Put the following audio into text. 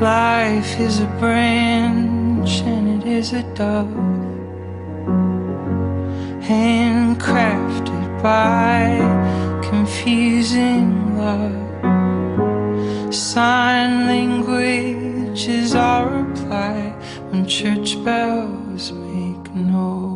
Life is a branch and it is a dove, handcrafted by confusing love. Sign language is our reply when church bells make noise.